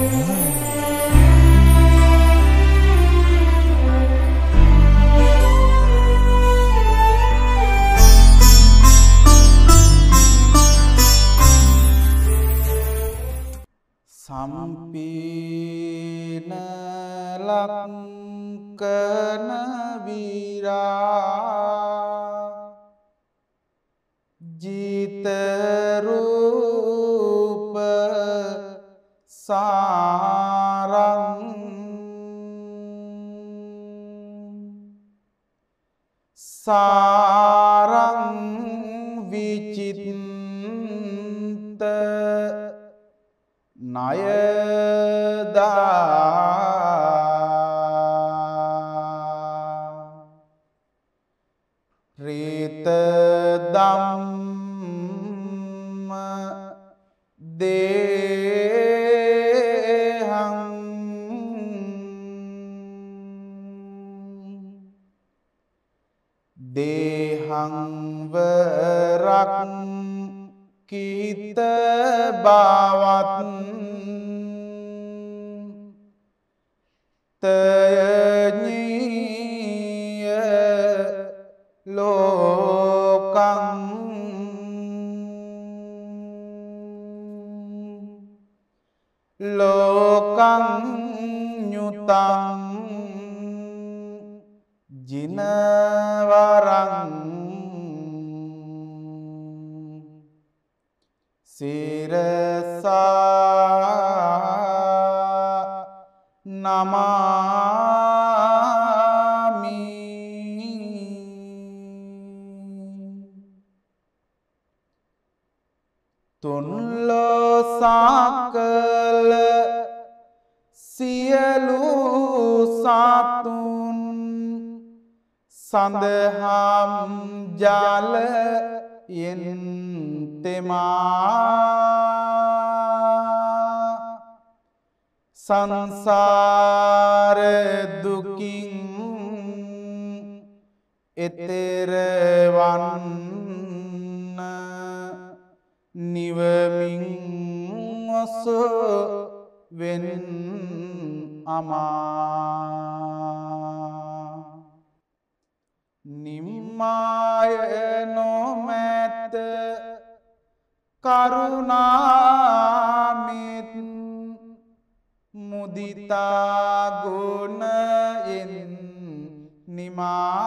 Yeah. එතරවන්න නිවමින් ඔසෝ වෙන් අමා. නිම්මාය නොමැත කරුණාමිත් මුදිතාගුණයෙන් නිමා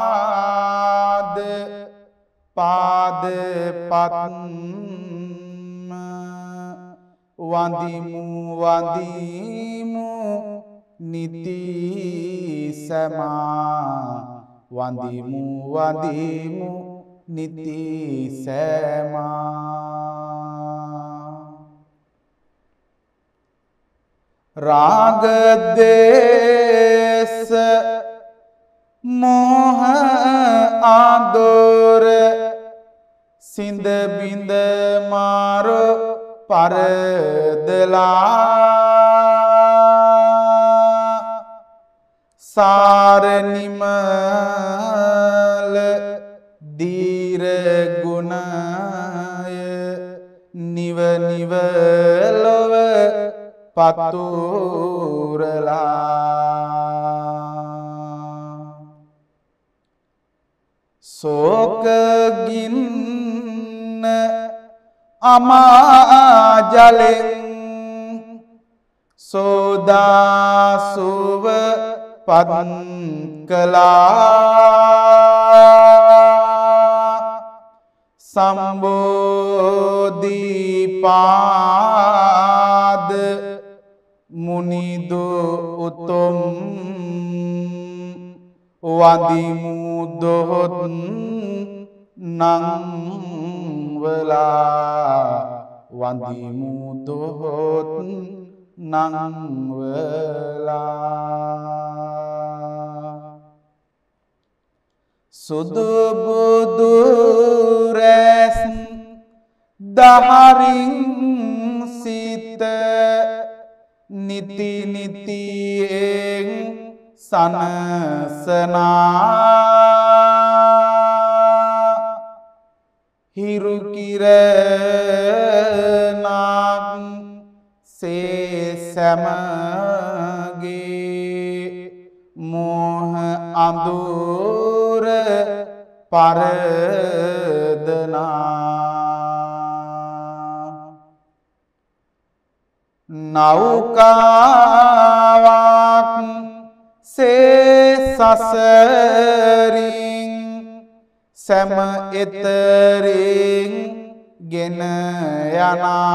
සම්බෝධිපාද පාදපත්ම වඳිමු වඳීමු නිති සැමා වඳිමු වඳීමු නිති සෑමා රාගදේශ මෝහ ආදෝර සිඳ බිඳ මාරෝ පරදලා සාරනිමල පතුරලා. සෝකගින්න අමාජලෙන් සෝදාසුව පත් කලා සම්බෝධීපාද මුනිදු උතුම් වදිමුදොහොත් නංවලා වදිමුදොහොත් නංවලා සුදුබුදුරැස් දහරින් නිති නිතියෙන් සනසනා හිරුකිරනක් සේ සැමගේ මෝහ අඳුර පරදනා නෞකාවක් සේ සසරින් සැම එතරින් ගෙන යනා.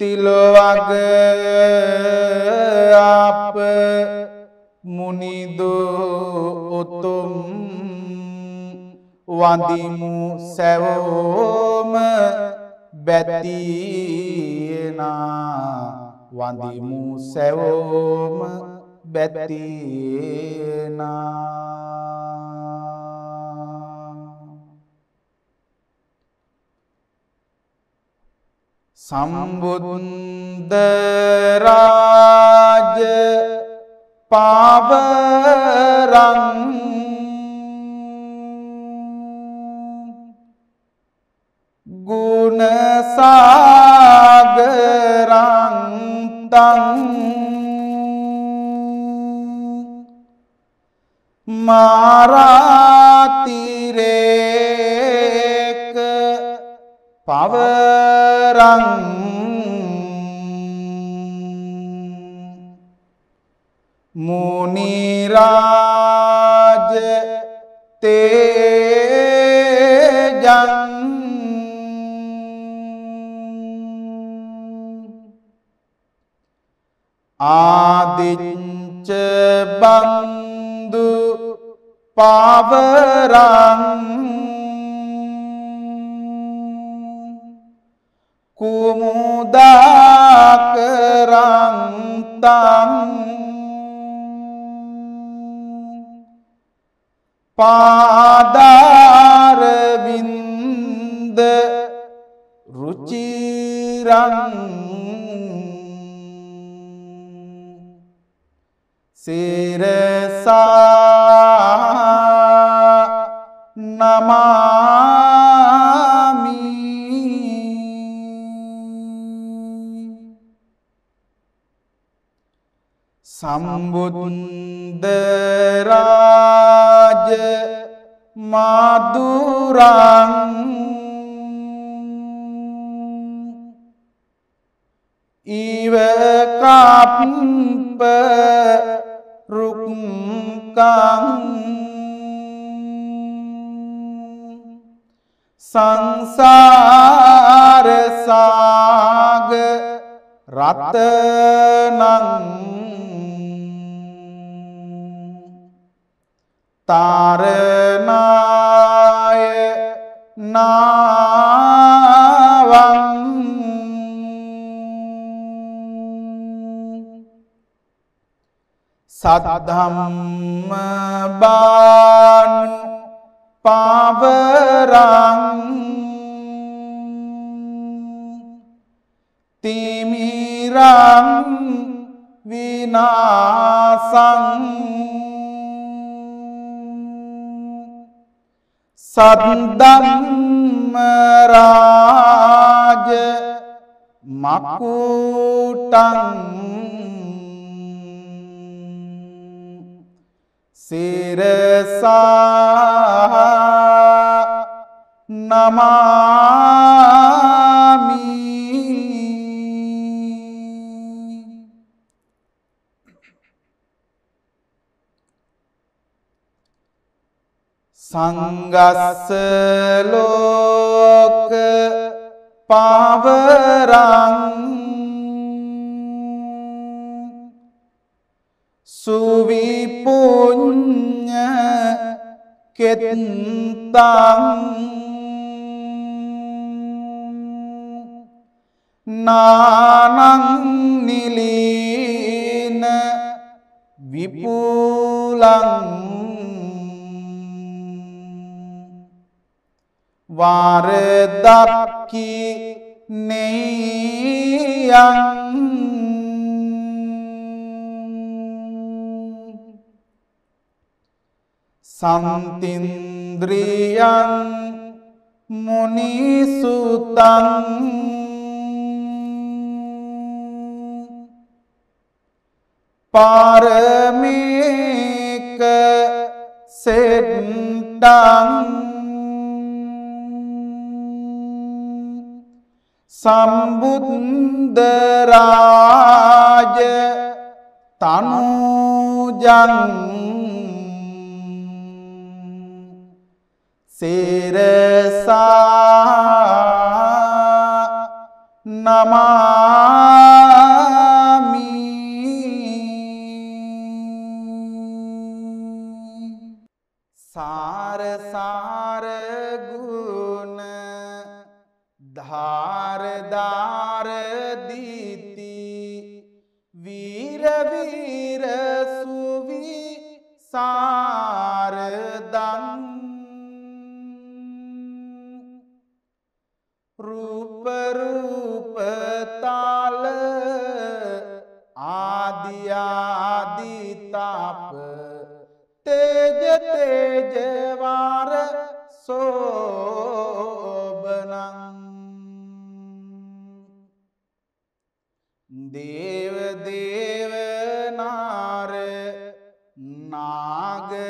තිලොවග අප මුනිදු උතුම් වඳිමු සැවෝම බැතිනා වඳිමු සැවෝම බැතිනා සම්බුද්දරාජ පාවරං ගුණසාගරන්තං මාරාතිරේක පවරං මුනිරාජ තේජන් ආදිච්ච බන්දු පාවරං කුමුදාකරන්තං පාදාරවින්ද රුචිරං සිරසා නමාමි. සම්බුද්දරාජ මාදුරං. ඉවකප්ප රුක්කං සංසාරසාග රතනං තරනාය නාවං සදධම්ම බානු පාවරං තිමිරං විනාසං සද්දම්මරාජ මකුටං සිරසා නමාමි. සංගස්ස ලෝක පාවරං කෙත්තං නානං නිලීන විපුලං වාරදක්කි නෙයං සන්තින්ද්‍රියන් මුනිසුතන්. පාරමික සෙට්ටන්. සම්බුද්දරාජ තනුජන්. සේරසා නමාමි තේජ තේජවාර සෝබනං දේවදේවනාර නාගනාගසුර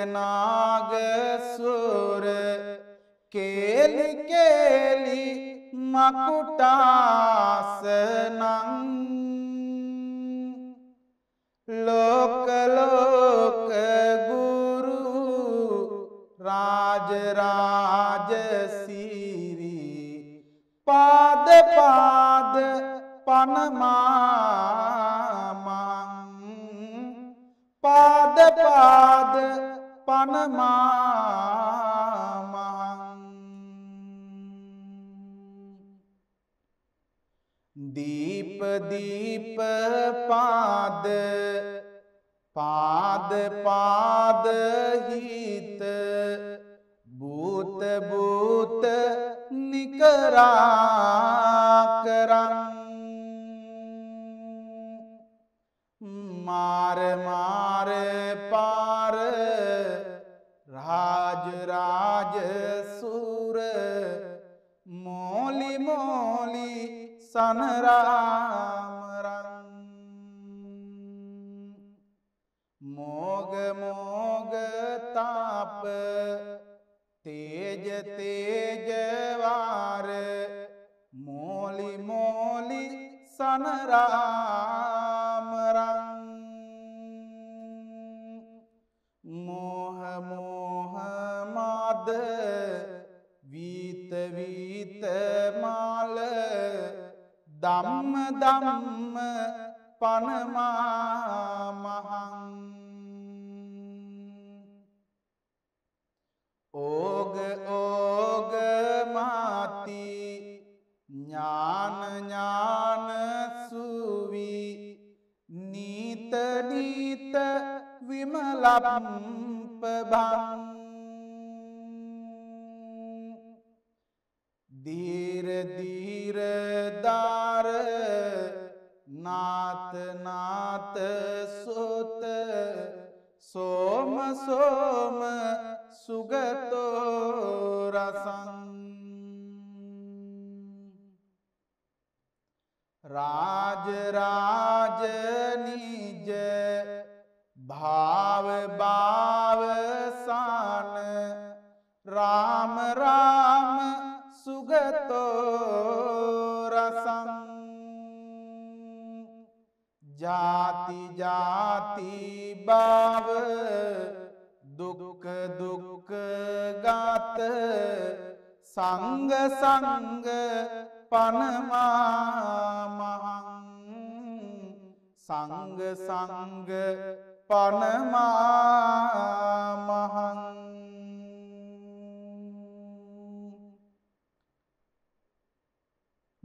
කේලි කේලි මකුටාසනං රාම රාම සුගතෝ රසං ජාති ජාති භාව දුක්ඛ දුක්ඛ ගාත සංග සංග පනමාමහං සංග සංග පනමාමහං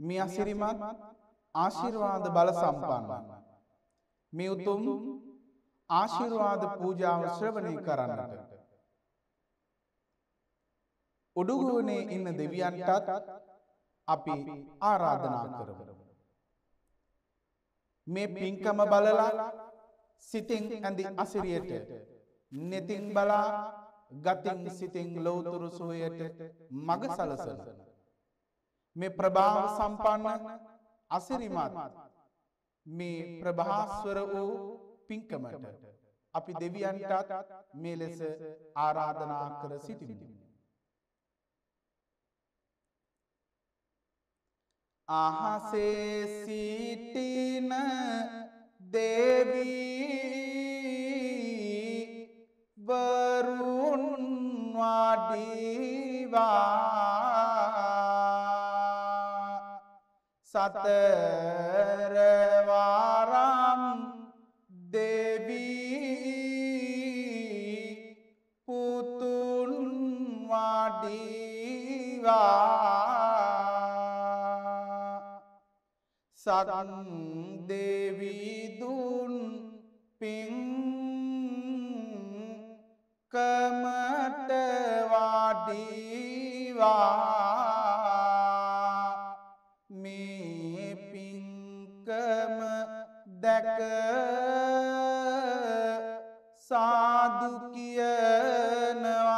මේ අසිරිමත් ආශිර්වාද බල සම්පන්න මේ උතුම් ආශිර්වාද පූජාව ශ්‍රවණය කරන්නට උඩුගුවනේ ඉන්න දෙවියන්ටත් අපි ආරාධනා කරමු. මේ පින්කම බලලා සිතින් ඇඳි අසිරියට නෙතින් බලා ගතින් සිතින් ලෝතුරු සුවයට මග සලසන. මේ ප්‍රභාව සම්පන්න අසිරිමත් මේ ප්‍රභාස්වර වූ පින්කමට අපි දෙවියන්ටත් මේ ලෙස ආරාධනා කර සිටිමු. අහසේ සිටින දේවී වරුන් වඩිවා සතරවාරම් දෙවී පුතුන් වඩිවා. සරන් දෙවිදුන් පින් කමට වඩිවා. පින්කම දැක සාදු කියනවා.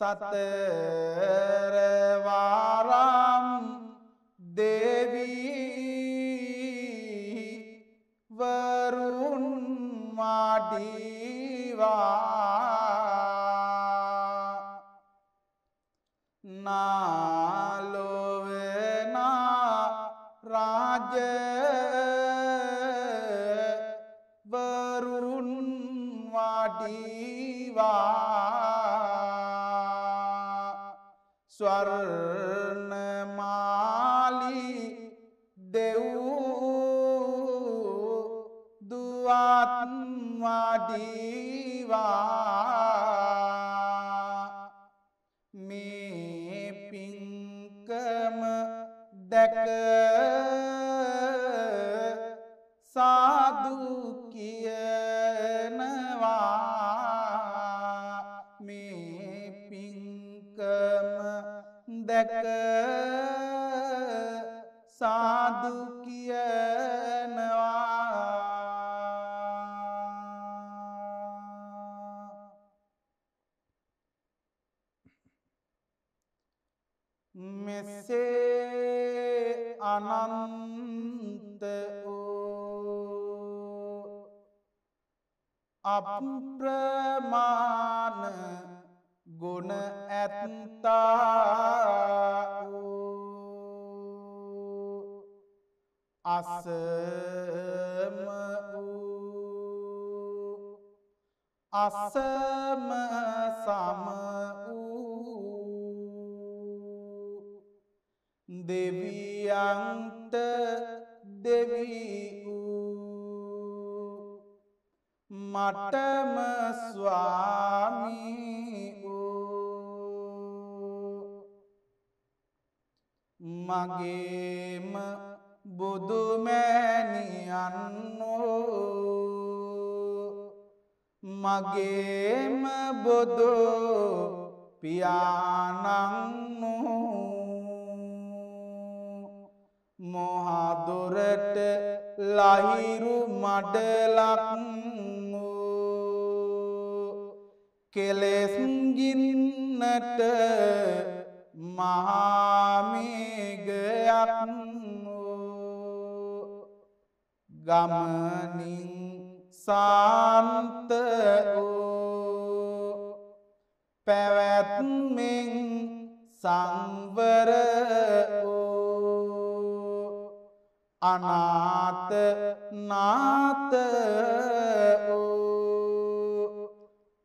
සතරවාරම් අප්‍රමාණ ගුණ ඇත්තා වූ අසම වූ අසම සම වූ දෙවියන්ට දෙවී මටම ස්වාමී වූ මගේම බුදුමෑණියන්නෝ මගේම බොදු පියානන්නෝ මොහදොරට ලහිරු මඩලක් කෙලෙස්ගින්නට මහාමේගයක් ගමනින් සාන්ත වූ පැවැත්මෙන් සංවර වූ අනාත නාත වූ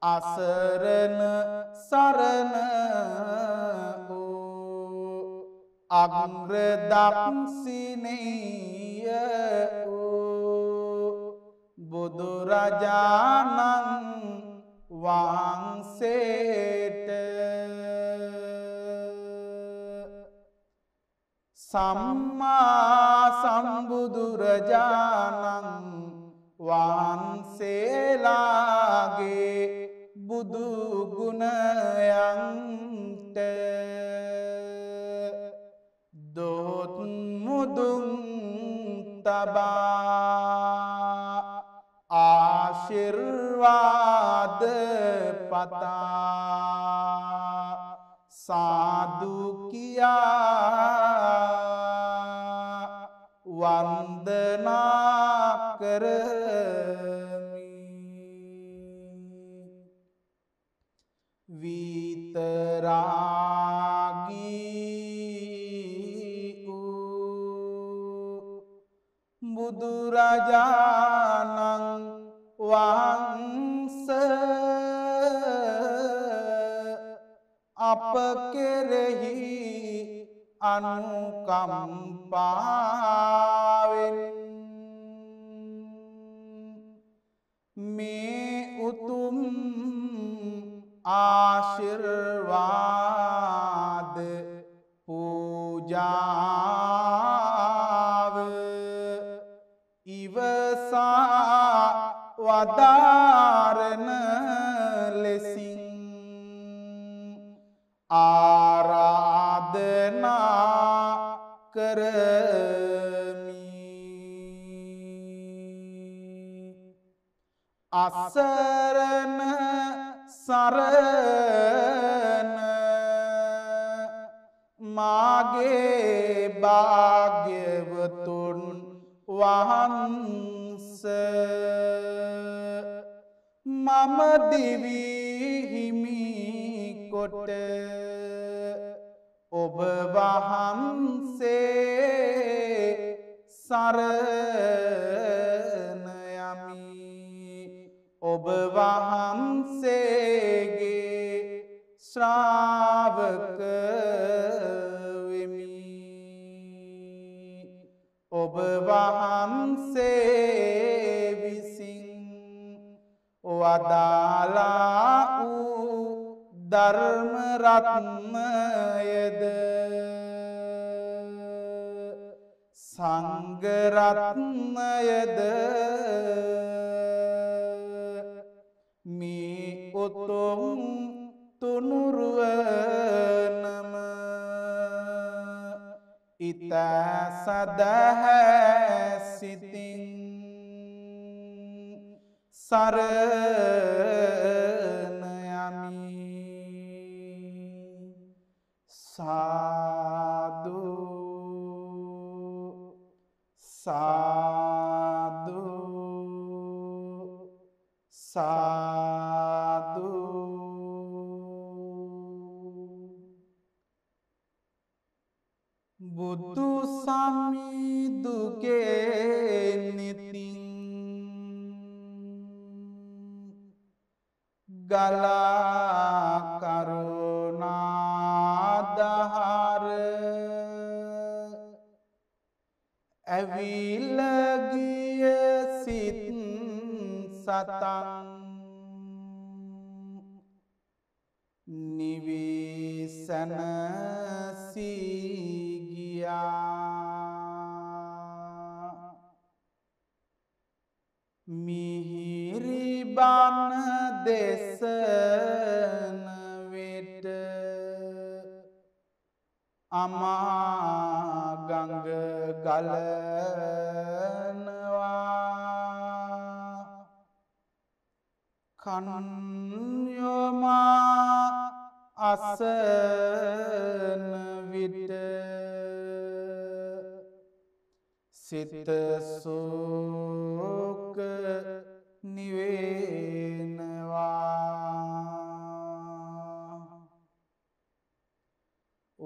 අසරණ සරණ වූ අග්‍රදක්සිනීය වූ බුදුරජාණන් වහන්සේට සම්මා සම්බුදුරජාණන් වහන්සේලාගේ බුදුගුණයන්ට දොත් මුදුන් තබා ආශිර්වාද පතා සාදු කියා වන්දනා කරමි බුදුරජාණන් වහන්ස අප කෙරෙහි අනුකම්පාවෙන් මේ උතුම් ආශිර්වාද වදාරණ ලෙසින් ආරාධනා කරමි. අසරණ සරණ මාගේ භාග්‍යවතුන් වහන්ස මම දිවිහිමි කොට ඔබ වහන්සේ සරණ යමි. ඔබ වහන්සේගේ ශ්‍රාවක වෙමි. ඔබ වහන්සේ විසින් වදාලා වූ ධර්මරත්මයද සංගරත්මයද මේ උතුම් තුනුරුවනම ඉතා සදහැ සිතින් සරණ යමි. සාදු සාදු සාදු. බුදු සමිදුගේ ගලාකරුණාදහර ඇවිල්ලගිය සිත් සතන්. නිවේසනසීගියා දෙසන වෙට අමාගඟ ගලනවා. කන්යොමා අසන විට සිත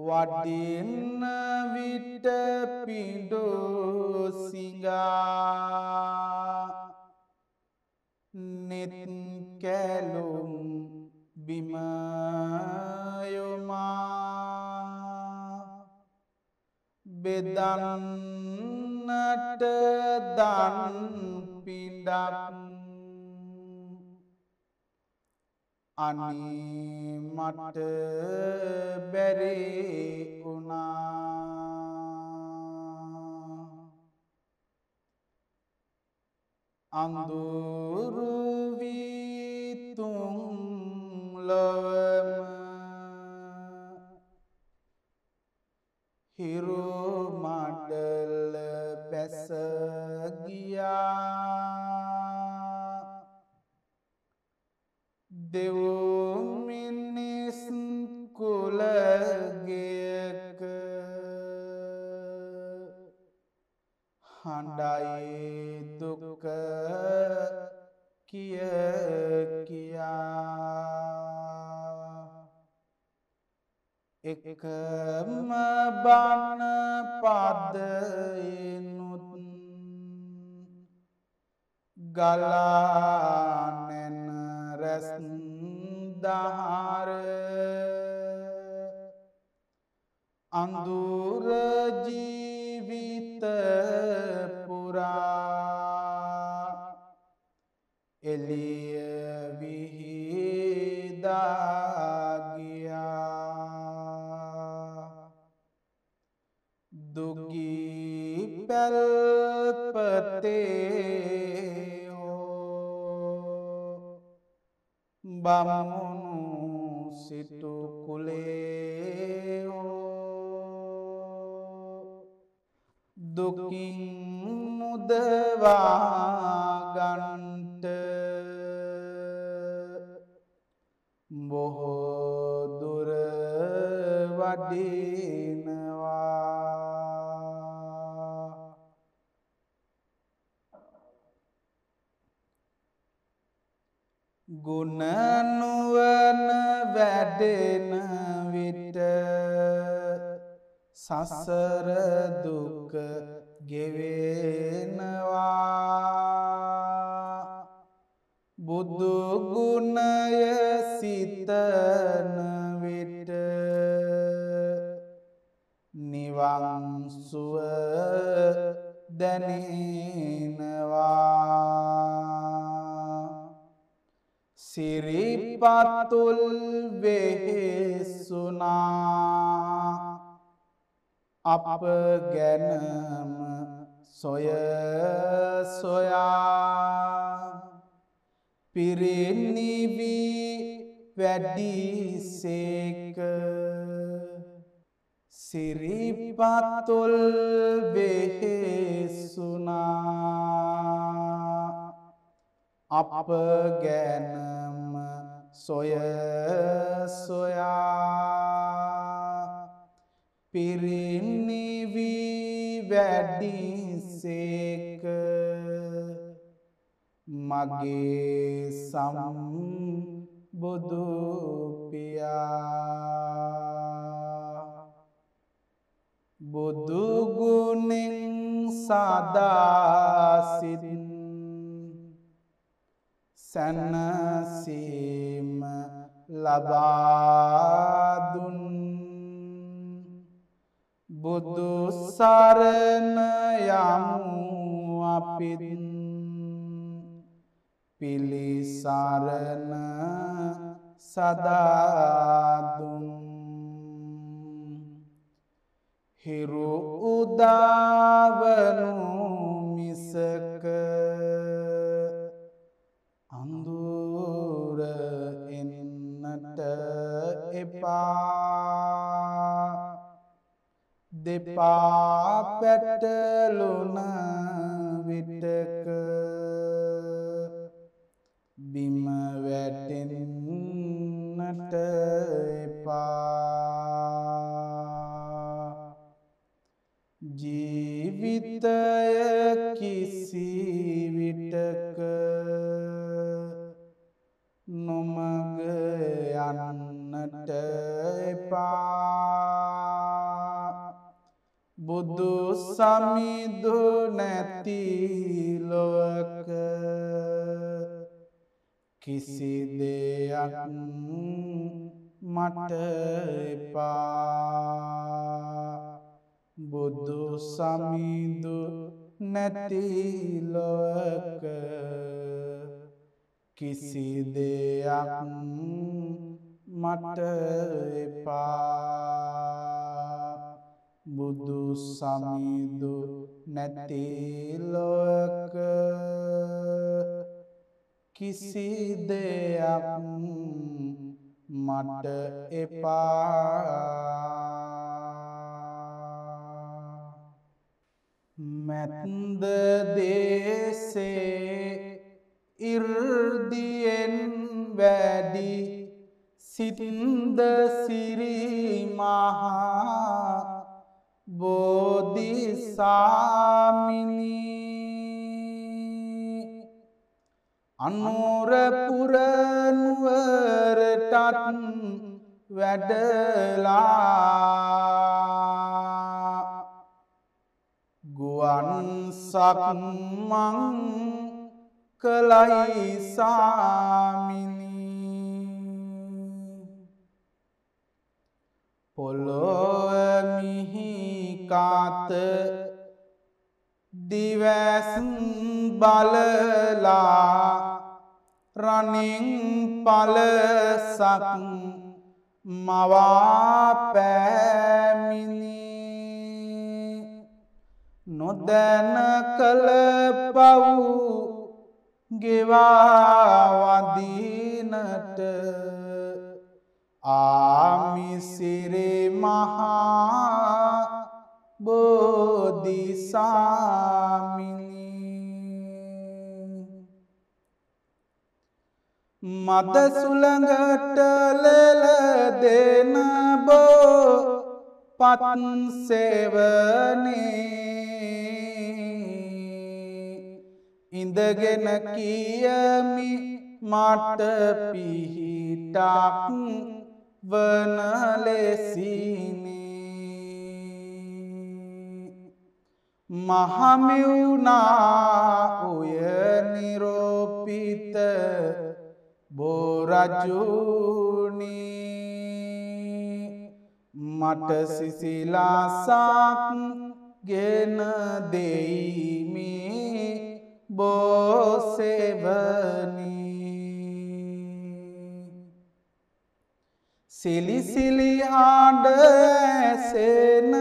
වඩින්න විට පිඩෝ සිඟා. නෙත් කැලුම් බිමයොමා බෙදන්නට දන් පිඩක් අනී මට බැරේ වුණා. අඳුරුවීතුම් ලොවම හිරුමඩල බැසගියා දෙවමිනිස් කුලගයක හඬයි දුක කිය කියා. එකම බණ පදයනුත් ගලානැන රැස්දහාර අඳුරජීවිත සැනසීම ලබාදුන්. බුදු සරණ යමු අපිත් පිළිසරණ සදාදුන්. හිරු උදාවනු මිසක එපා දෙපා පැටලුන විටක බිම වැටෙන්නට එපා. ජීවිතය කිසි විටක බුදු සමිදු නැති ලොවක කිසි දෙයක් මට එපා. බුදු සමිදු නැතිලොවක කිසි දෙයක් මට එපා බුදු සමිදු නැතිලොවක කිසි දෙයක් මට එපා. මැත්ද දේසේ ඉර්දියෙන් වැඩි සිත්ද සිරිමහා බෝධිසාමිනී අනුරපුරනුවරටත් වැඩලා ගුවන් සක්මං කලයි සාමිනී පොළොවමිහිකාත දිවැස් බලලා රනින් පලසක් මවා පෑමිනි නොදැන කළ පවු ගෙවාවදීනට ආමිසිරේ මහා බෝධිසාමිනී. මද සුළඟට ලෙල දෙන බෝ පත් සෙවනේ. ඉඳගෙන කියමි මට පිහිටක් වන ලෙසිනේ. මහමිවුනා ඔය නිරෝපිත බෝරජුනී. මට සිසිලාසක් ගෙන දෙයිමේ බෝසෙවනී. සිලිසිලි හාඩ ඇසෙන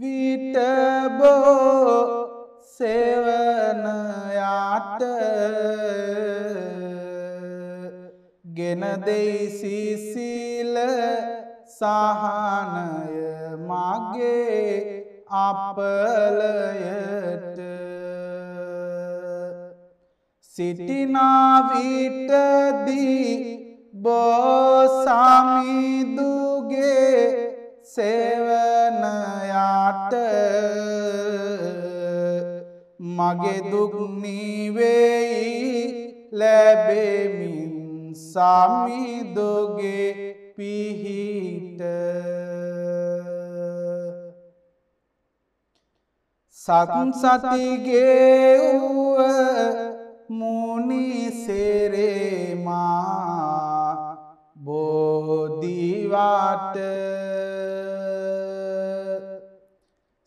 විටබෝ සෙවනයාට ගෙන දෙයි සිසිල සහනය මගේ අපලයට. සිටිනාවිටදී බෝසමිදුගේ සෙවනයාට මගේ දුක්නිවෙයි ලැබෙමින් සමිදුගේ පිහිට. සත්සතිගේ වුව මුනිසෙරේමා බෝධීවාට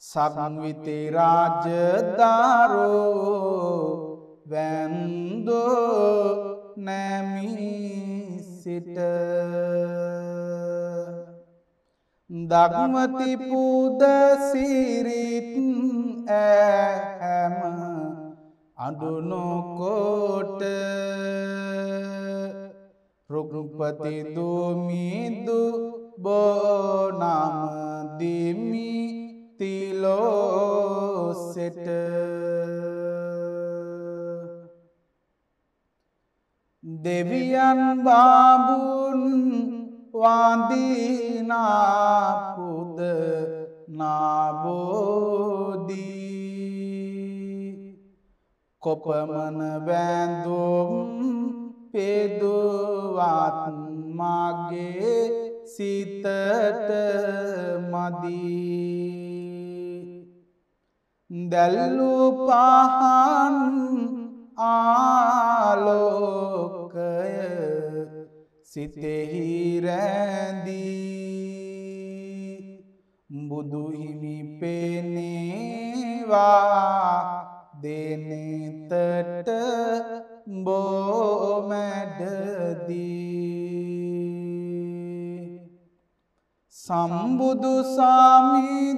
සගන්විති රාජධාරෝ වැන්දෝ නැමී සිට දක්මති පුද සිරිත් ඇහැම අඩුනොකෝට රුගුපති දුමිදු බෝනමදිමි තිලෝසෙට. දෙවියන් බාබුන් වන්දිනාපුද නාබෝදී කොපමන බැඳුම් පෙදුවත් මගේ සිතට මදී. දැල්ලු පහන් ආලෝකය සිතෙහි රැඳී. බුදුහිමි පෙනේවා දෙනෙතට බෝමැඩදී සම්බුදු සාමිදුගෙන්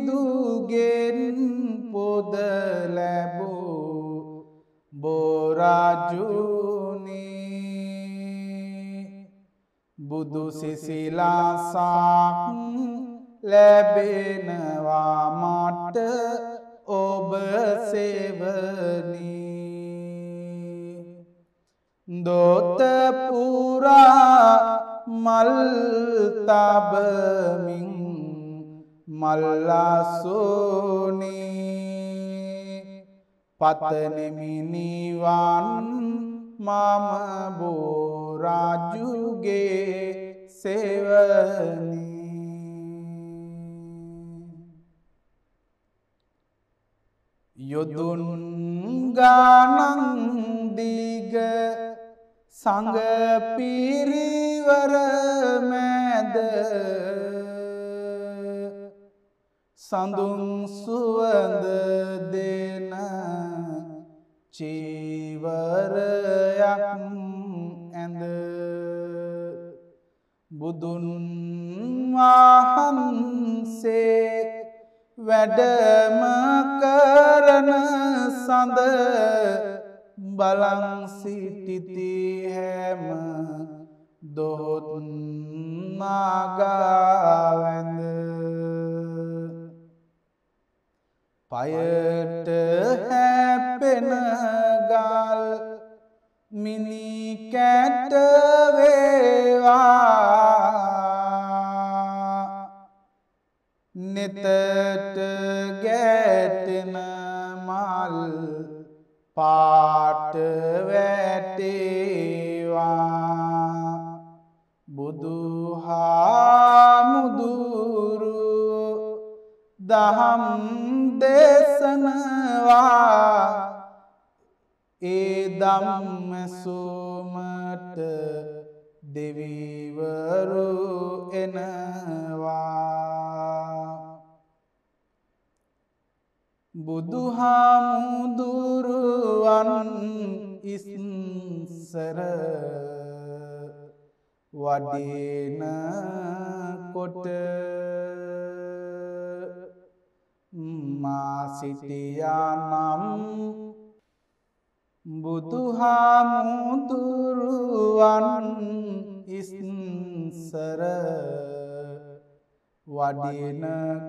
පොද ලැබූ බෝරාජුනී බුදු සිසිලාසාක් ලැබෙනවා මට ඔබ සෙවනී. දොතපුරා මල්තබමින් මල්ලසෝනේ. පතනෙමිනිවන් මම බෝරාජුගේ සෙවනී. යොදුන් ගානන්දිග සඟ පිරිවර මැද සඳුන් සුවඳ දෙන චීවරයක් ඇඳ බුදුන් වහන්සේ වැඩම කරන සඳ බලං සිටිති හැම දොහොත් නාගාවැඳ. පයට හැපෙන ගල් මිනි කැටවේවා නෙතට ගැටෙන මල් පාට වැටේවා. බුදුහාමුදුරු දහම් දේශනවා. ඒ දම්මැසුමට දෙවිවරු එනවා. බුදුහාමුදුරුවන් ඉස්සර වඩින කොට මාසිටියානම් බුදුහාමුදුරුවන් ඉස්සර වඩින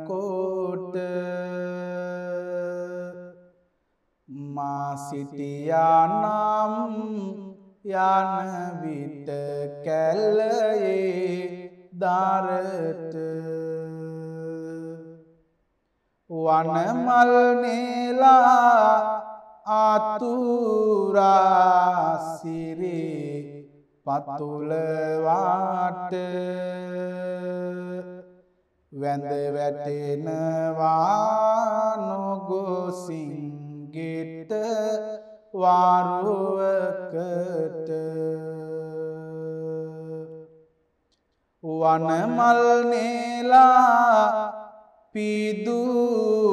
කොට මාසිටියානම් යන විට කැල්ලයේ දරට වනමල්නේලා අතුරාසිරේ පතුලවාට වැඳ වැටෙනවා නොගොසින්ගෙට වාරුවකට. වනමල්නේලා පිදුවාමල්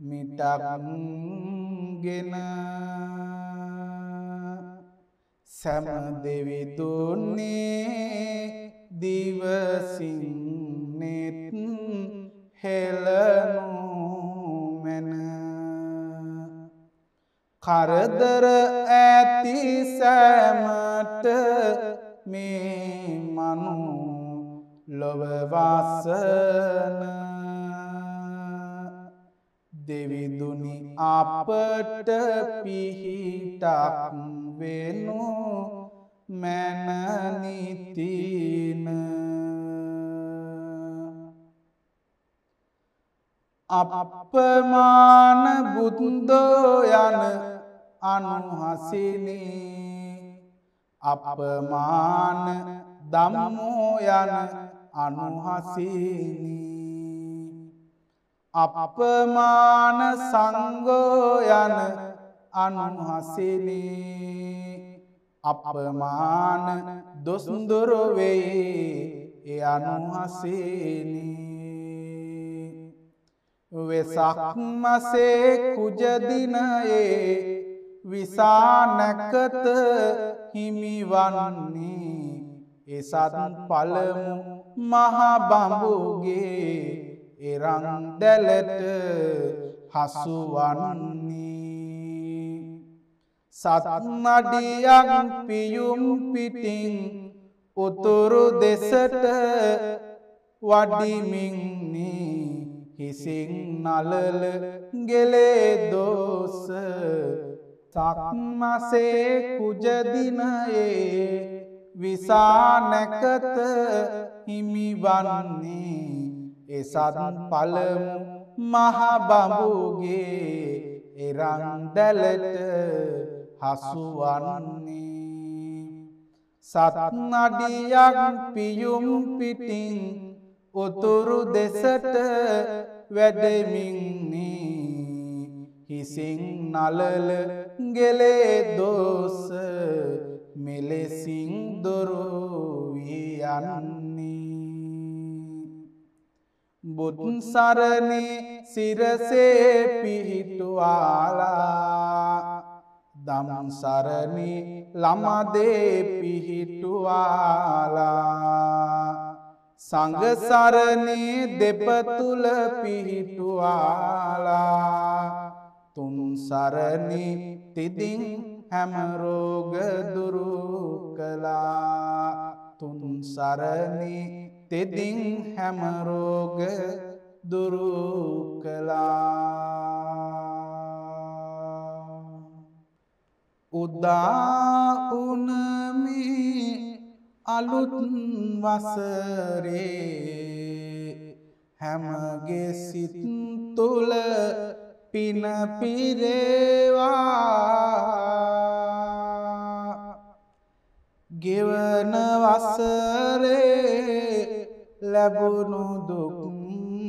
මිටක්ගෙන සැම දෙවිදුන්නේ දිවසින්නෙත් හෙලනු මැන කරදර ඇති සෑමට මේ මනු ලොවවාසන දෙවිදුනි අපට පිහිටක් වෙනු මැනනිතින. අපමාන බුද්දෝ යන අනුහසිනී. අපමාන දම්මෝ යන අනුහසිනී. අපමාන සංගෝ යන අනුහසිනී. අපමාන දොස්දුරවෙයි එ අනුහසිනී. වෙසක් මසේ කුජදිනයේ විසානැකත හිමිවන්නේ. එසත් පළමු මහබඹුගේ එරං දැලට හසුවන්නේ. සත්නඩියක් පියුම් පිටින් උතුරු දෙසට වඩිමින්නේ. හිසින් නලල ගෙලේ දෝස සක්මසේ කුජදිනයේ විසානැකත හිමිවන්නේ. එසත් පළමු මහබඹුගේ එරන්දැලට හසුවන්නේ. සත්නඩියක් පියුම් පිටින් උතුරු දෙසට වැඩමින්නේ. හිසින් නලල ගෙලේ දෝස මෙලෙසින් දොරුවී යන්නේ බුදුන් සරණේ සිරසේ පිහිටුවාලා දම් සරණේ ළමදේ පිහිටුවාලා. සංගසරණේ දෙපතුල පිහිටුවාලා. තුන් සරණි තිදින් හැමරෝග දුරු කළා. තුන් සරණි තිදින් හැමරෝග දුරු කළා. උදා උනමි අලුත් වසරේ. හැමගේ සිත් තුළ පින පිරේවා. ගෙවන වසරේ ලැබුණු දුක්ගිනි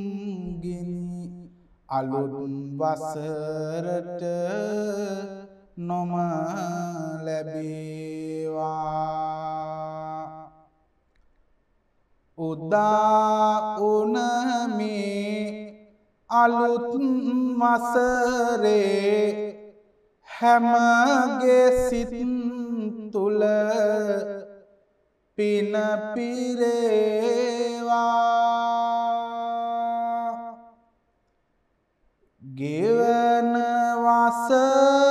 අලුරුන් වසරට නොම ලැබේවා උදා උනමේ අලුත් වසරේ හැමගේ සිතින් තුළ පින පිරේවා. ගෙවන වසරේ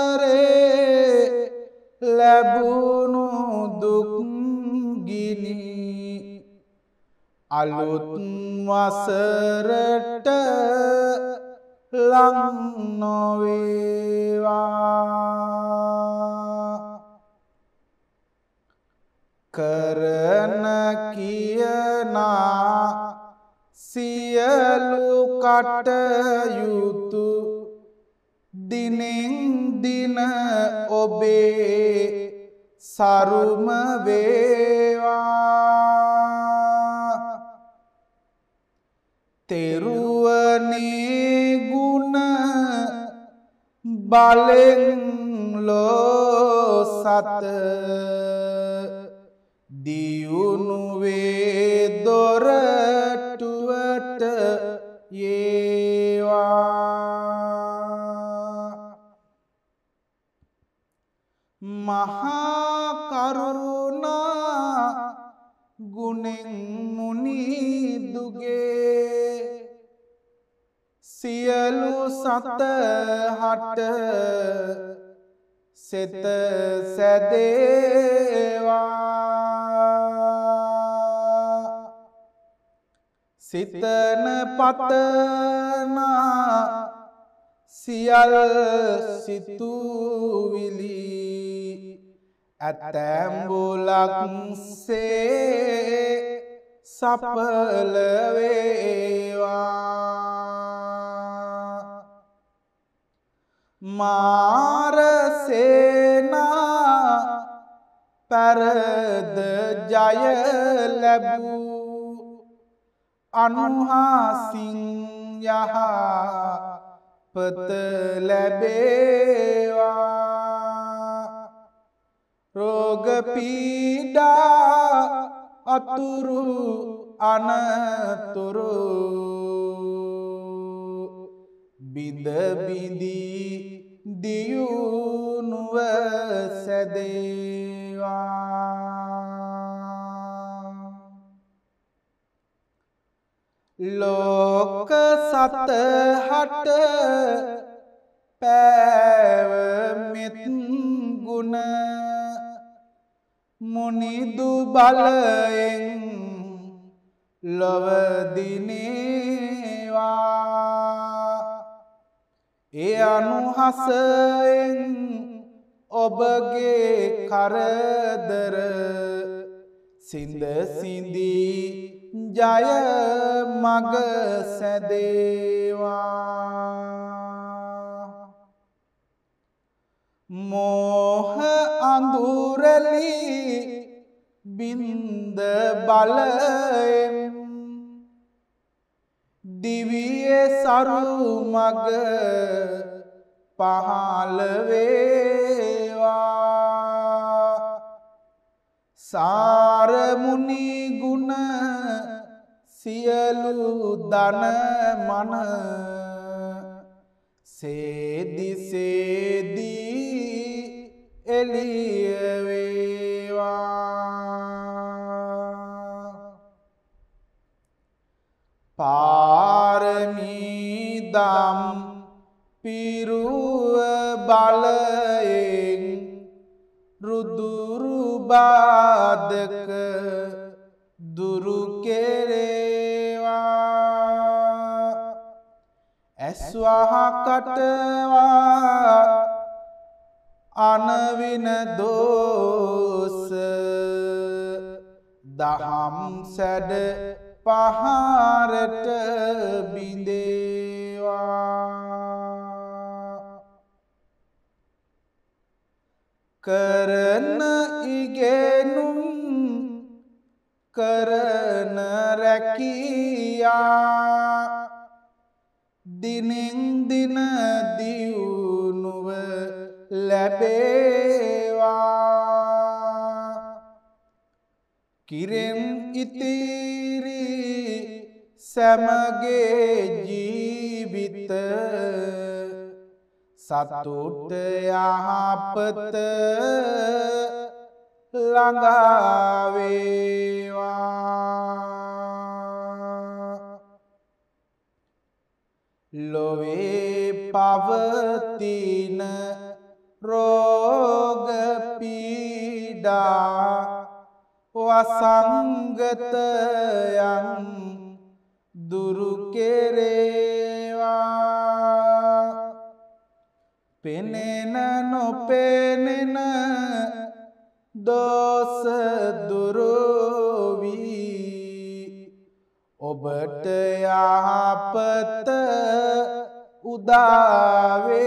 අලුත් වසරට ලං නොවේවා. කරන කියනා සියලු කටයුතු දිනෙන් දින ඔබේ සරුම වේවා. තෙරුවනේ ගුණ බලෙන් ලෝ සත දියුණුවේ දොරටුවට ඒවා මහාකරුණා ගුණෙන් මුනිදුගේ සියලු සතහට සෙත සැදේවා. සිතන පතනා සියල් සිතුවිලි ඇතැම්බුලක්සේ සපලවේවා මාරසේනා පැරද ජය ලැබූ අනුහාසින් යහ පත ලැබේවා රෝගපීඩා අතුරු අනතුරු බිඳබිදී දියුණුව සැදේවා. ලෝක සතහට පෑවමෙත් ගුණ මුනිදු බලයෙන් ලොවදිනේවා ඒ අනුහසයෙන් ඔබගේ කරදර සිඳ සිඳී ජය මග සැදේවා. මෝහ අඳුරලි බින්ද බලයෙන් දිවිය සරු මග පහළවේවා සාරමුණි ගුණ සියලු දන මන සේදිසේදී එලියවේවා පාරමීදම් පිරුව බලයෙන් රුදුරුබාදක දුරුකෙරේවා ඇස්වහකටවා අනවින දෝස දහම් සැඩ පහරට බිඳේවා. කරන ඉගෙනුම් කරන රැකියා. දිනෙන් දින දියුණුව ලැබේවා කිරෙන් ඉතිරි සැමගේ ජීවිත. සතුට යහපත ළඟාවේවා. ලොවේ පවතින රෝගපීඩා වසංගතයන් දුරුකෙරේවා පෙනෙන නොපෙනෙන දෝස දුරුවී ඔබට යහපත උදාවේවා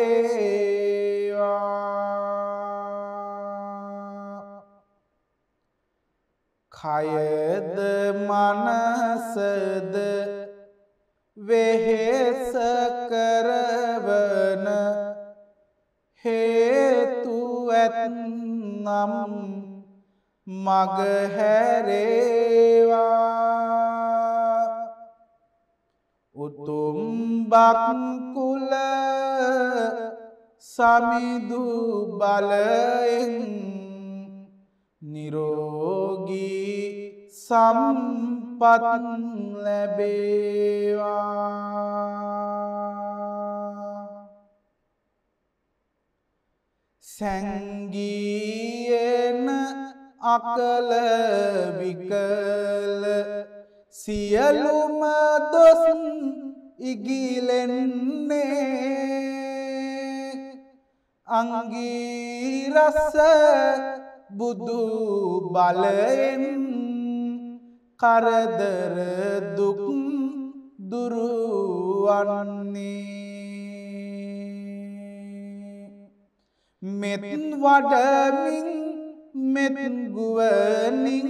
කයද මනසද වෙහෙස කරවන හේතු ඇත්නම් මගහැරේවා උතුම් බක්කුල සමිදු බලයෙන් නිරෝගී සම්පත් ලැබේවා. සැංගීයන අකල විකල සියලුම දොස් ඉගිලෙන්නේ අංගීරස බුදු බලයෙන් කරදර දුක් දුරුවන්නේ. මෙත් වඩමින් මෙත්ගුවනින්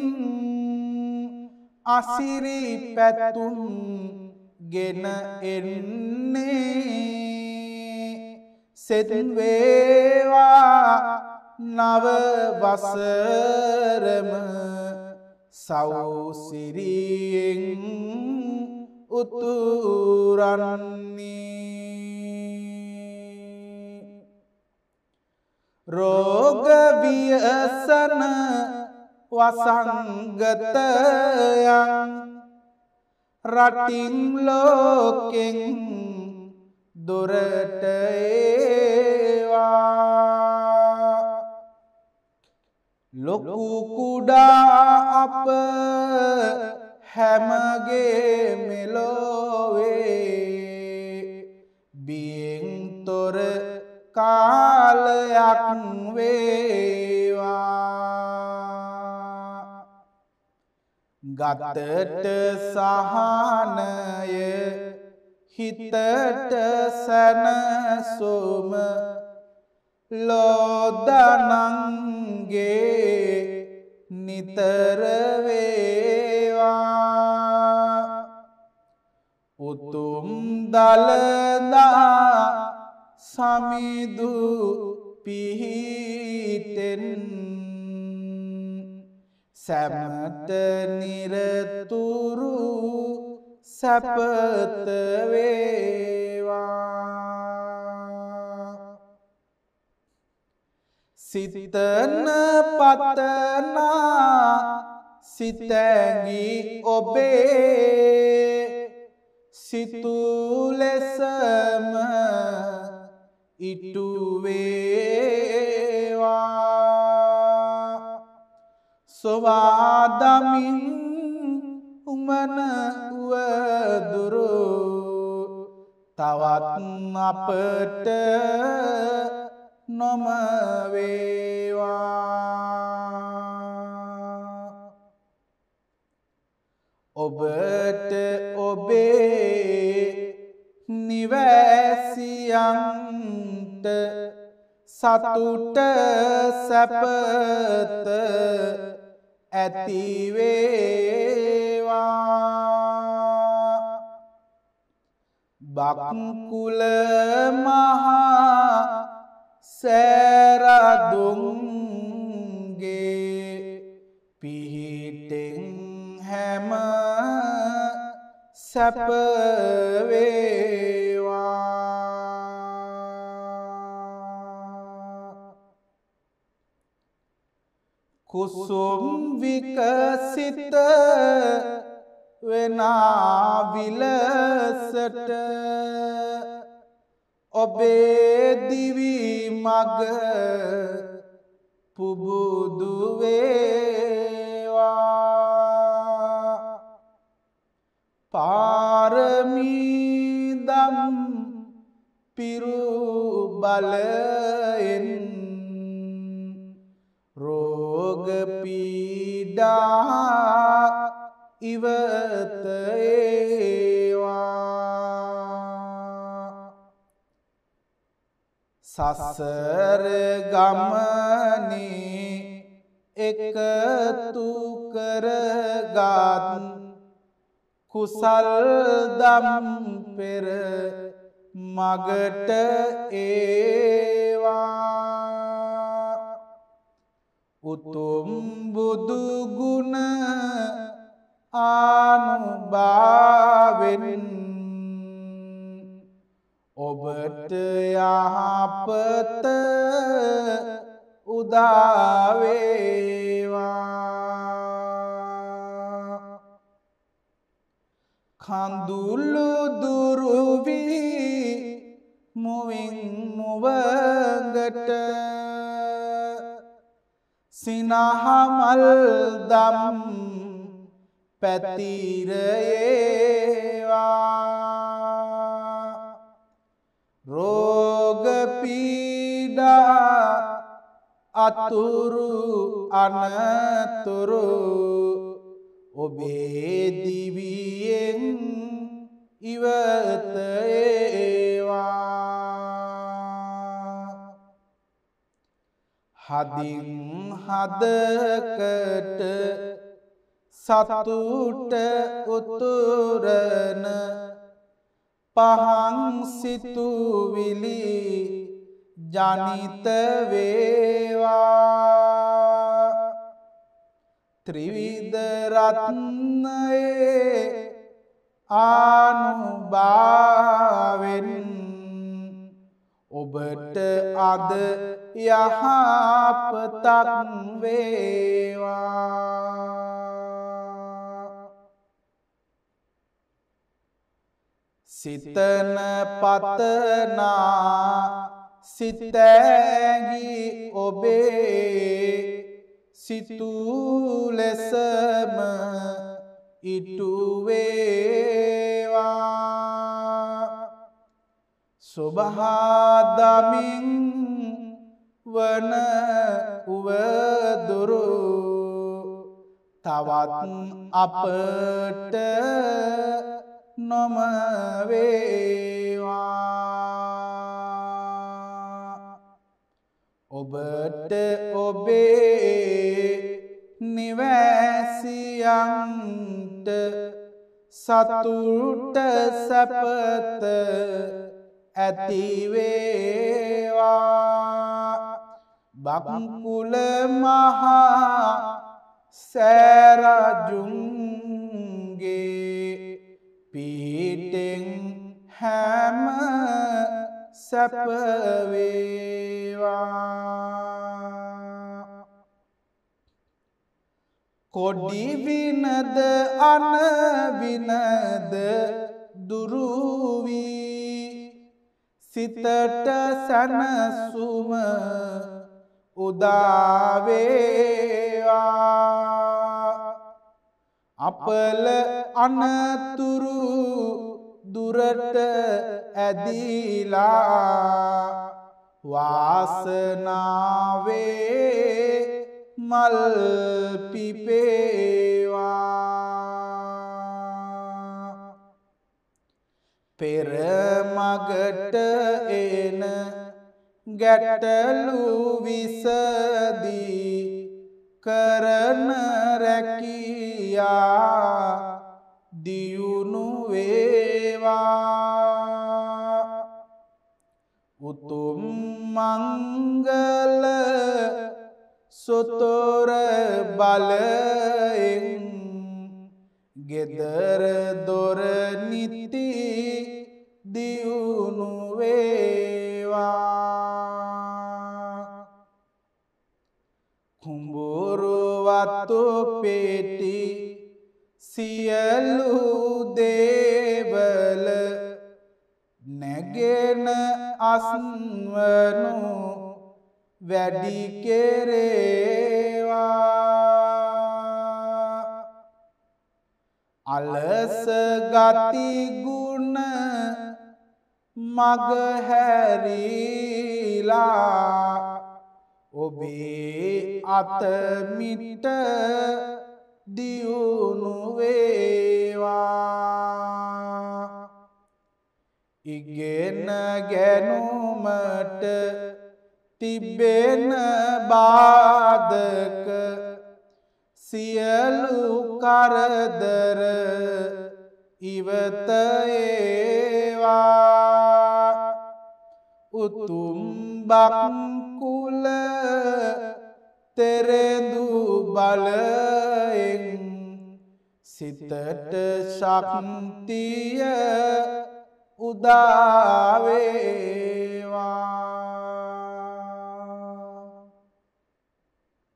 අසිරි පැතුම් ගෙන එන්නේ. සෙත්වේවා නවවසරම සෞසිරියෙන් උතුරන්නේ. රෝගවියසන වසංගතයන් රටින් ලෝකෙන් දොරට ඒවා. ලොකු කුඩා අප හැමගේ මෙලොවේ. බියෙන් තොර කාලයක් වේවා. ගතට සහනය හිතට සැනසුම ලෝදනන්ගේ නිතරවේවා උතුම් දළදා සමිදු පිහිටෙන් සැමට නිරතුරු සැපතවේවා සිතන පතනා සිතැගි ඔබේ සිතුලෙසම ඉටුවේවා සොවාදමින් උමන වදුරු තවත් අපට නොමවේවා. ඔබට ඔබේ නිවැසියන්ට සතුට සැපත ඇතිවේවා. බක්කුල මහා සෑරදුන්ගේ පිහිටෙන් හැම සැපවේවා. කුසුම් විකසිත වෙනාවිලසට ඔබේ දිවි මග පුබුදුවේවා. පාරමීදම් පිරු බලයෙන් රෝගපීඩා ඉවතඒවා සසර ගමනේ එකතු කරගත් කුසල් දම් පෙර මගට ඒවා. උතුම් බුදුගුණ ආනුභාවෙන් ඔබට යහපත උදාවේවා. කඳුල්ලු දුරුවී මුවින් මුවගට සිනහමල් දම් පැතිරයේවා. රෝගපීඩා අතුරු අනතුරු ඔබේ දිවියෙන් ඉවතඒවා හදින් හදකට සතුට උතුරන පහන් සිතුවිලි ජනිතවේවා ත්‍රිවිධරත්නයේ ආනුභාවෙන් ඔබට අද යහපතක් වේවා. සිතන පතනා සිතෑගි ඔබේ සිතුලෙසම ඉටුවේවා. සුබහාදමින් වන උවදුරු තවත් අපට නොමවේවා. ඔබට ඔබේ නිවැසියන්ට සතුට සැපත ඇතිවේවා. බක්කුල මහා සෑරජුන්ගේ පීටෙන් හැම සැපවේවා. කොඩිවිනද අනවිනද දුරුවී. සිතට සැනසුම උදාවේවා. අපල අනතුරු දුරට ඇදිලා වාසනාවේ මල් පිපේවා. පෙරමගට එන ගැටලු විසදී කරන රැකියා දියුණු වේවා. උතුම් මංගල සොතොර බලයෙන් ගෙදර දොර නිති දියුණු වේවා කුඹුරුවත්තු පෙටි සියලු දේවල නැගෙන අස්වනු වැඩි කෙරේවා. අලස ගතිගුණ මගහැරීලා ඔබේ අතමිට දියුණුවේවා ඉගෙන ගැනුමට තිබෙන බාධක සියලු කරදර ඉවත ඒවා. උතුම් බක්කුල තෙරෙදු බලයෙන් සිතට ශක්තිය උදාවේවා.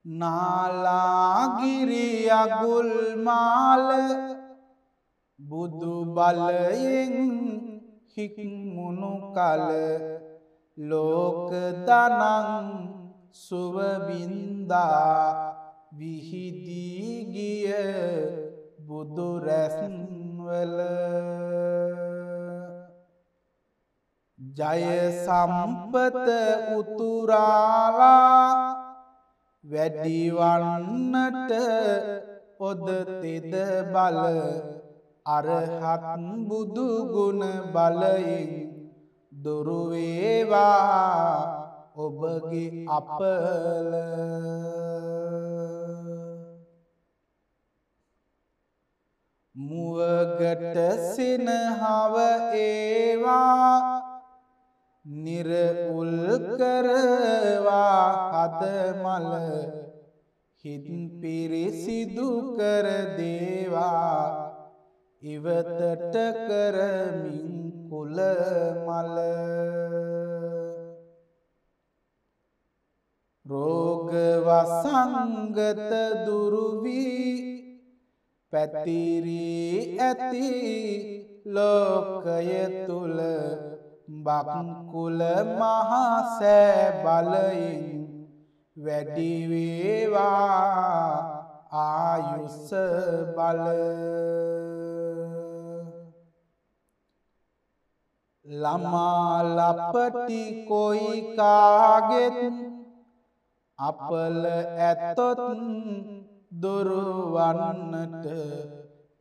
නාලාගිරියගුල් මාල බුදු බලයෙන් හික්මුණු කල ලෝක දනං සුවබින්දා විහිදීගිය බුදුරැස්වල ජය සම්පත උතුරාලා වැඩිවන්නට ඔද තෙද බල අරහත් බුදුගුණ බලයෙන් දුරුවේවා ඔබගේ අපල. මුවගට සිනහව ඒවා. නිරඋල් කරවා හදමල හිත් පිරිසිදු කර දේවා. ඉවතට කරමින් කුලමල රෝගවසංගත දුරුවී. පැතිරී ඇති ලෝකය තුළ බක්කුල මහසෑ බලයෙන් වැඩිවේවා ආයුස්ස බල. ළමාලපටි කොයිකාගෙත් අපල ඇත්තොත් දුරුවන්නට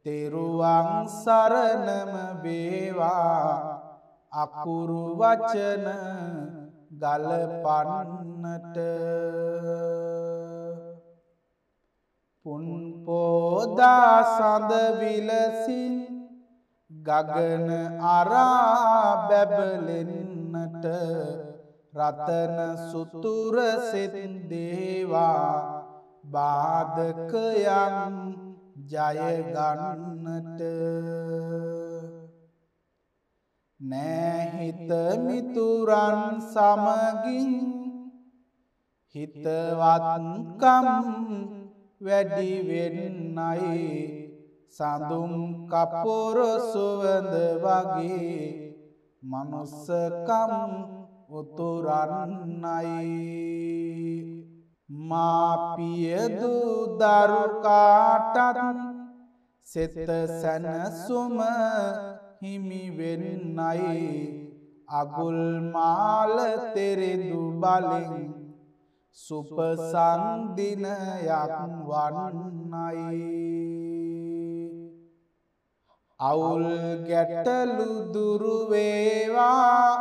තෙරුවන් සරණම වේවා. අකුරු වචන ගලපන්නට. පුන්පෝදා සඳ විලසින් ගගන අරා බැබලෙන්නට රතන සුතුර සෙත් දේවා බාධකයන් ජයගන්නට නෑහිත මිතුරන් සමගින් හිතවත්කම් වැඩිවෙන්නයි සඳුම් කපොර සුවඳ වගේ මනුස්සකම් උතුරන්නයි. මාපියදු දරුකාටත් සෙත සැනසුම හිමිවෙන්නයි අගුල් මාල තෙරෙදු බලින් සුපසන්දිනයක් වන්නයි. අවුල් ගැටලු දුරුවේවා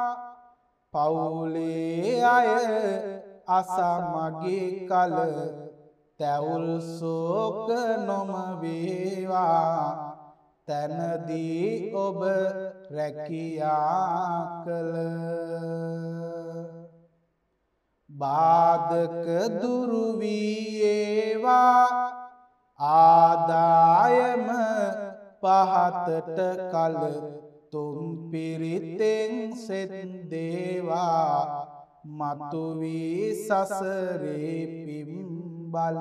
පවුලේ අය අසමගේ කල තැවුල් සෝක නොමවේවා තැනදී ඔබ රැකියා කළ බාධක දුරුවීඒවා ආදායම පහතට කල තුම් පිරිතෙන් සෙත් දේවා. මතුවී සසරේ පිම්බල.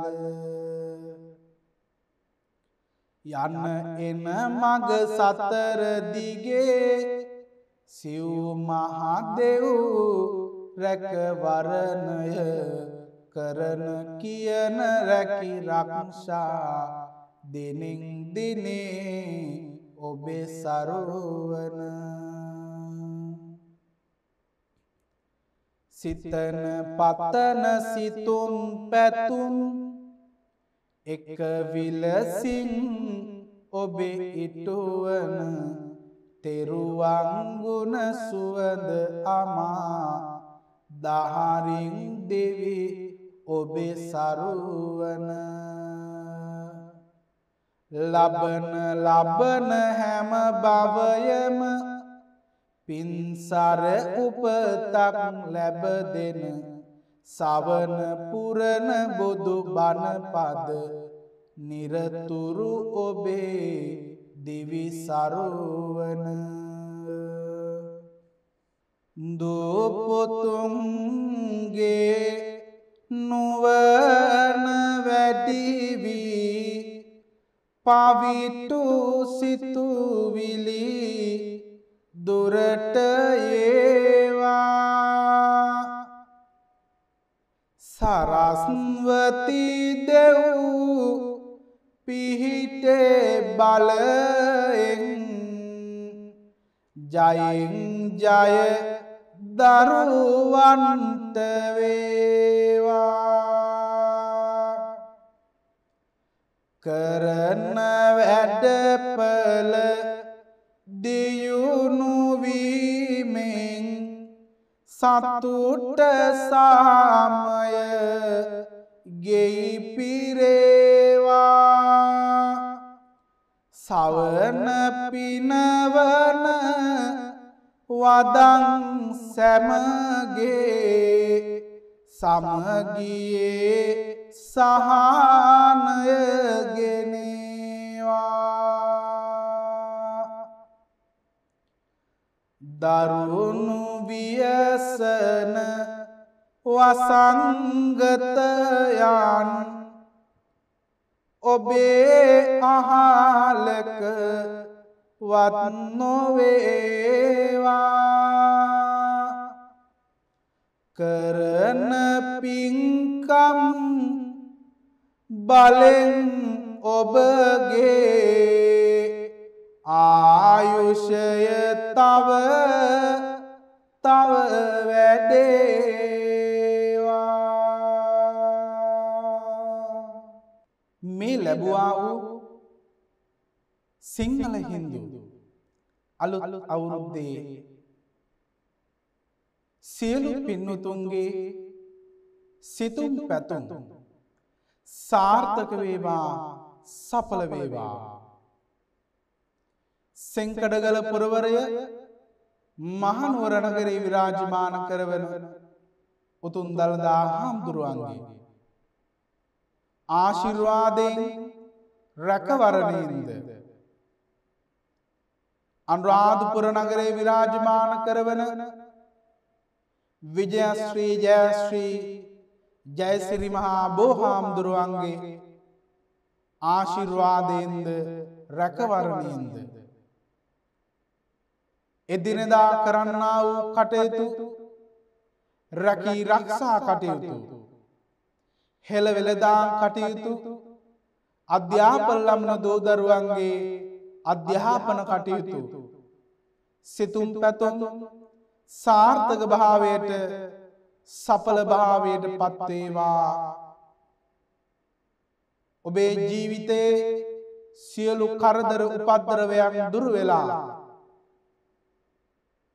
යන්න එන මග සතරදිගේ සිව් මහදෙව් රැකවරණය කරන කියන රැකි රක්ෂා. දෙනින් දිනේ ඔබේ සරුවන. සිතන පතන සිතුම් පැතුම් එක විලසින් ඔබේ ඉටුවන. තෙරුවංගුණ සුවඳ අමා දහරින් දෙවි ඔබේ සරුවන ලබන ලබන හැම භවයම පින්සර උපතක් ලැබ දෙන සවන පුරණ බුදු බණපද නිරතුරු ඔබේ දිවි සරුවන. දෝපොතුන්ගේ නුවන වැඩිවී පවිටු සිතුවිලි දුරට ඒවා. සරස්වති දෙව් පිහිටේ බලෙන් ජයෙන් ජය දරුවන්ට වේවා. කරන වැඩපල දියුණුවීමෙන් සතුට සාමය ගෙයි පිරේවා සවන පිනවන වදන් සැමගේ සමගියේ සහනයගෙනවා. දරුණු වියසන වසංගතයන් ඔබේ අහලක වත් නොවේවා. කරන පින්කම් බලෙන් ඔබගේ ආයුෂය තව තව වැඩේවා. මේ ලැබුවා වූ සිංහල හින්දු අලුත් අවුරුද්දේ සියලු පින්නතුන්ගේ සිතුම් පැතුම් සාර්ථක වේවා සඵල වේවා. සෙංකඩගල පුරවරය මහනුවරණගරේ විරාජමාන කරවන උතුන් දළදා හාමුදුරුවන්ගේ ආශිර්වාදයෙන් රැකවරණයෙන්ද අනුරාධපුර නගරේ විරාජමාන කරවන විජයශ්‍රී ජයශ්‍රී ජයසිරි මහා බෝහාමුදුරුවන්ගේ ආශිර්වාදයෙන්ද රැකවරණයෙන්ද? එදිනෙදා කරන්නා වූ කටයුතු රැකී රක්ෂා කටයුතු හෙළවෙලදා කටයුතු අධ්‍යාපන ලබන දූදරුවන්ගේ අධ්‍යාපන කටයුතු සිතුම් පැතුම් සාර්ථක භාවයට සඵල භාවයට පත්වේවා ඔබේ ජීවිතේ සියලු කරදර උපද්දරවයන් දුරු වෙලා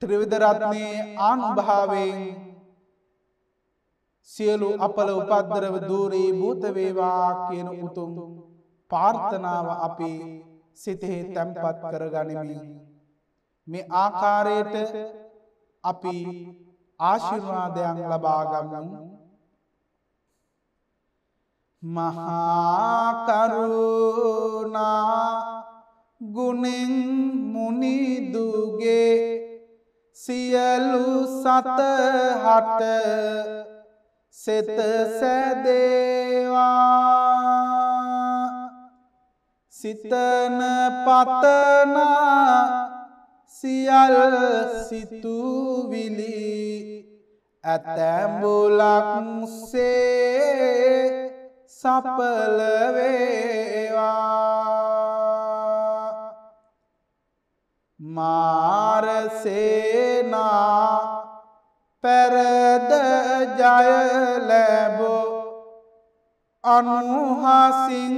ත්‍රිවිධ රත්නයේ ආනුභාවයෙන් සියලු අපල උපද්දරව දූරී භූත වේවා කියන උතුම් ප්‍රාර්ථනාව අපි සිතෙහි තැම්පත් කරගනිමින් මේ ආකාරයට අපි ආශිර්වාදයන් ලබා ගමු. මහා කරුණා ගුණෙන් මුනිදුගේ සියලු සතහට සෙත සැදේවා. සිතන පතනා සියල් සිතුවිලි. ඇතැඹුලක්සේ සපලවේවා මාරසේනා පැරද ජයලැබෝ අනුහසින්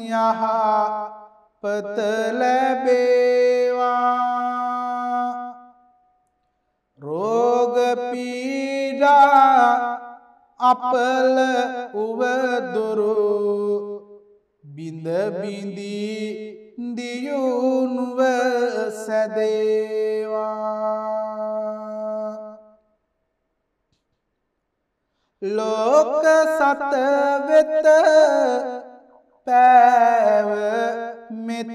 යහ පතලැබේවා රෝගපීඩා අපල උවදුරු බිඳබිඳී දියුණුව සැදේවා. ලෝක සතවෙත පෑව මෙත්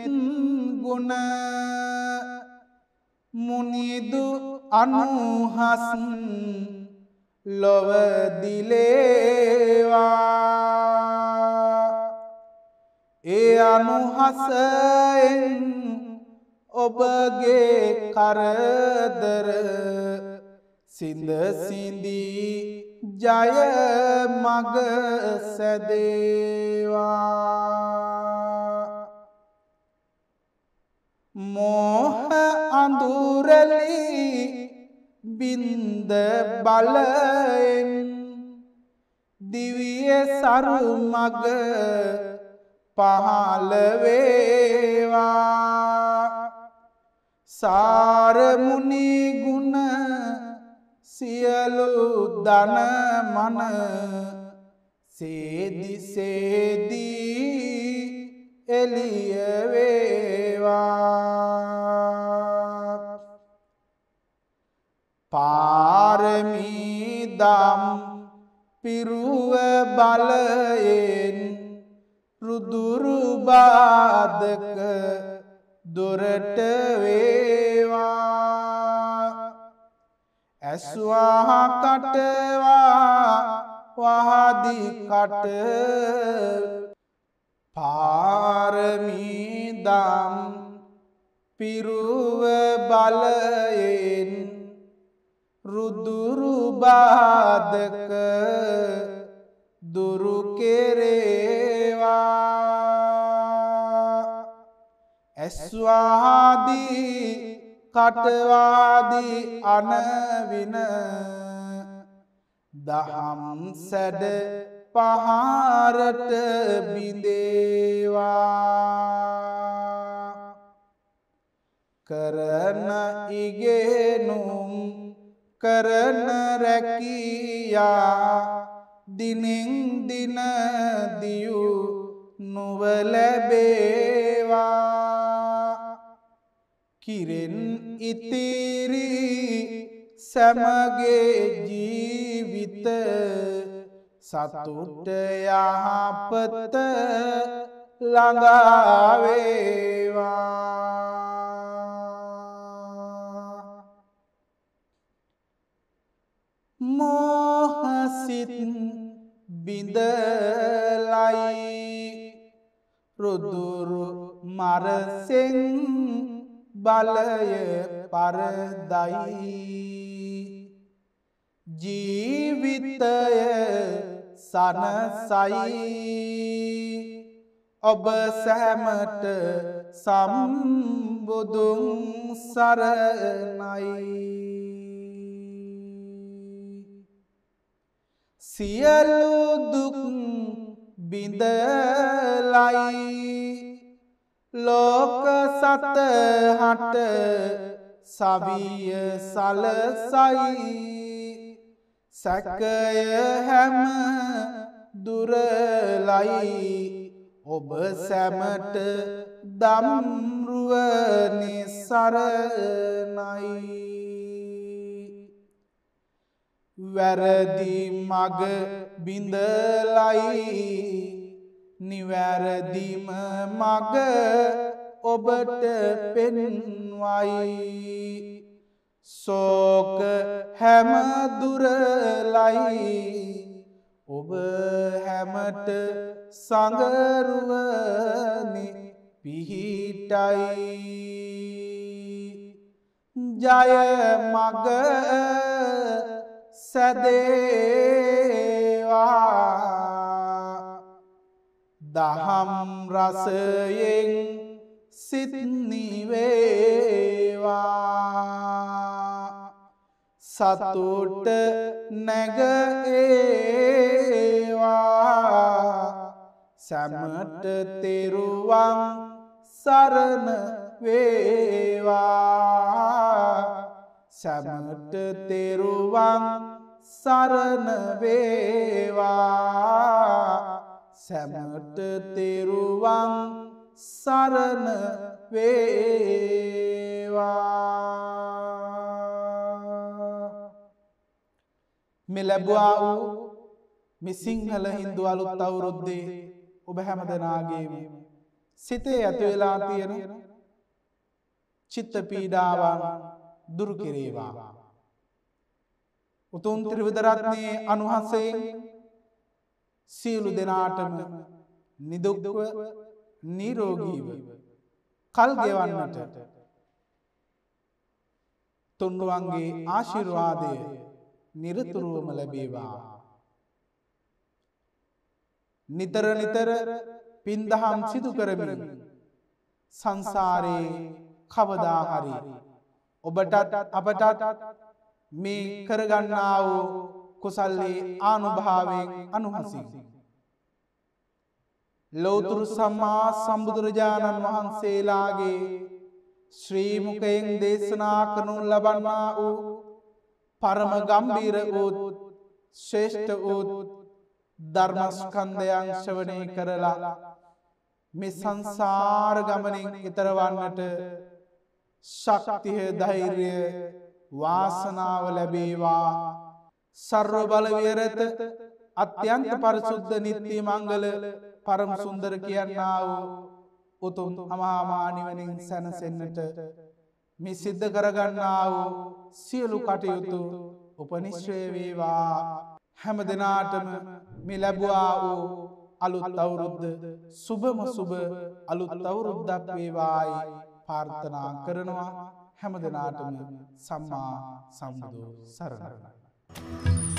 ගුණ මුනිදු අනුහස් ලොවදිලේවා ඒ අනුහසයෙන් ඔබගේ කරදර සිඳ සිඳී ජය මග සැදේවා. මෝහ අඳුරලි බින්ද බලයෙන්. දිවිය සරුමග පහළවේවා සාරමුණි ගුණ සියලු දනමන සේදිසේදී එලියවේවා පාරමීදම් පිරුව බලයෙන් රුදුරුබාදක දොරට වේවා. ඇස්වා කටවා වහදිකට පාරමීදම් පිරුව බලයෙන් රුදුරුබාදක දුරුකෙරේවා ඇස්වාදී කටවාදී අනවින දහම් සැඩ පහර මාරට බිඳේවා. කරන ඉගෙනුම් කරන රැකියා දිනෙන් දිනදියු නොවලැබේවා. කිරෙන් ඉතිරි සැමගේ ජීවිත සතුට යහපත ළඟාවේවා. මෝහසිත් බිඳලයි රුදුරු මරසෙන් බලය පරදයි. ජීවිතය සනසයි. ඔබ සැමට සම්බුදුන් සරණයි. සියලු දුක් බිඳලයි. ලෝක සතහට සවිය සලසයි. සැකය හැම දුරලයි. ඔබ සැමට දම්රුවනි සරණයි. වැරදි මග බිඳලයි. නිවැරදිම මග ඔබට පෙන්වයි. සෝක හැමදුරලයි ඔබ හැමට සඟරුවනි පිහිටයි. ජය මග සැදේවා. දහම් රසයෙන් සිත්නිවේවා සතුට නැගඒවා සැමට තෙරුවන් සරණ වේවා. සැමට තෙරුවන් සරණවේවා සැමට තෙරුවන් සරණ වේවා මෙලැබවා වූ මිසිංහල හින්දු අලුත් අවුරුද්දේ ඔබ හැම දෙනාගේම සිතේ ඇතිවෙලා තියෙන චිත්ත පීඩාවන් දුරු කෙරේවා. උතුන් ත්‍රිවිධරත්නයේ අනුහන්සේ සියලු දෙනාටම නිදුක්ව නීරෝගීව කල් ගෙවන්නට තුන්රුවන්ගේ ආශිර්වාදය නිරතුරුවම ලැබේවා. නිතර නිතර පින්දහම් සිදු කරමින් සංසාරයේ කවදාහරි ඔබටත් අපටත් මේ කරගන්නා වූ කුසල්ලේ ආනුභාවයෙන් අනුහසි. ලෝතුරු සම්මා සම්බුදුරජාණන් වහන්සේලාගේ ශ්‍රීමුකයෙන් දේශනා කරනු ලබන්නා වූ පරම ගම්බීර වූත් ශ්‍රේෂ්ඨ වූත් ධර්මස්කන්ධයන් ශ්‍රවණය කරලා මේ සංසාර ගමනින් ඉතරවන්නට ශක්තිය ධෛර්යය වාසනාව ලැබේවා. සර්ව බලවියරත අත්‍යන්ත පරිසුද්ධ නිත්‍ය මංගල පරම සුන්දර කියන්නා වූ උතුම් අමාමානිවනින් සැනසෙන්නට මේ සිද්ධ කරගන්නා වූ සියලු කටයුතු උපනිශ්වය වේවා. හැම දෙනාටම මේ ලැබවා වූ අලුත් අවුරුද්ධ සුභම සුභ අලුත් අවුරුද්දක් වේවායි පාර්ථනා කරනවා. හැම දෙනාටම සම්මා සම්බුදු සරණයි.